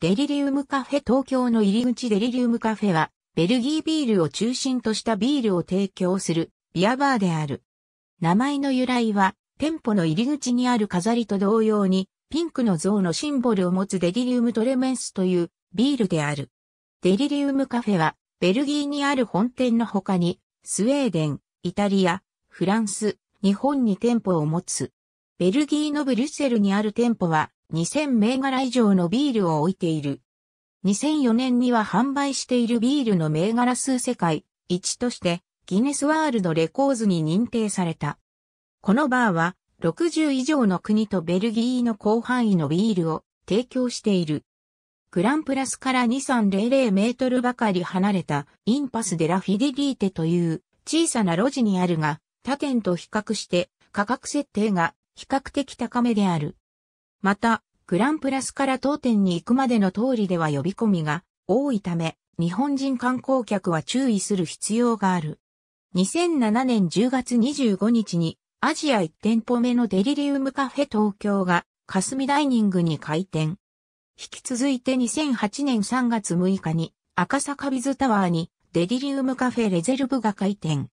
デリリウムカフェ東京の入り口デリリウムカフェは、ベルギービールを中心としたビールを提供するビアバーである。名前の由来は、店舗の入り口にある飾りと同様に、ピンクの像のシンボルを持つデリリウムトレメンスというビールである。デリリウムカフェは、ベルギーにある本店の他に、スウェーデン、イタリア、フランス、日本に店舗を持つ。ベルギーのブリュッセルにある店舗は2000銘柄以上のビールを置いている。2004年には販売しているビールの銘柄数世界一としてギネスワールドレコーズに認定された。このバーは60以上の国とベルギーの広範囲のビールを提供している。グランプラスから2300メートルばかり離れたインパスデラフィデリーテという小さな路地にあるが他店と比較して価格設定が比較的高めである。また、グランプラスから当店に行くまでの通りでは呼び込みが多いため、日本人観光客は注意する必要がある。2007年10月25日にアジア1店舗目のデリリウムカフェ東京が霞ダイニングに開店。引き続いて2008年3月6日に赤坂ビズタワーにデリリウムカフェレゼルブが開店。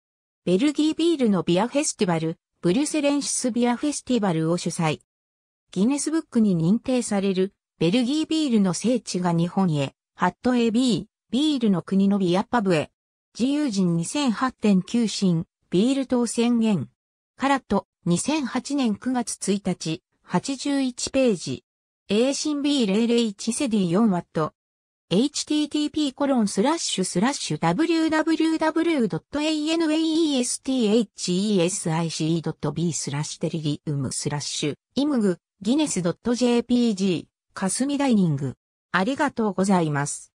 ベルギービールのビアフェスティバル、ブリュセレンシスビアフェスティバルを主催。ギネスブックに認定されるベルギービールの聖地が日本へ、ハットエビー、ビールの国のビアパブへ。自由人2008.9新、ビール等宣言。カラット、2008年9月1日、81ページ。A 新 B001 セディ4 http コロンスラッシュスラッシュ www.anesthesic.b スラッシュテリリウムスラッシュイムグギネス .jpg 霞ダイニングありがとうございます。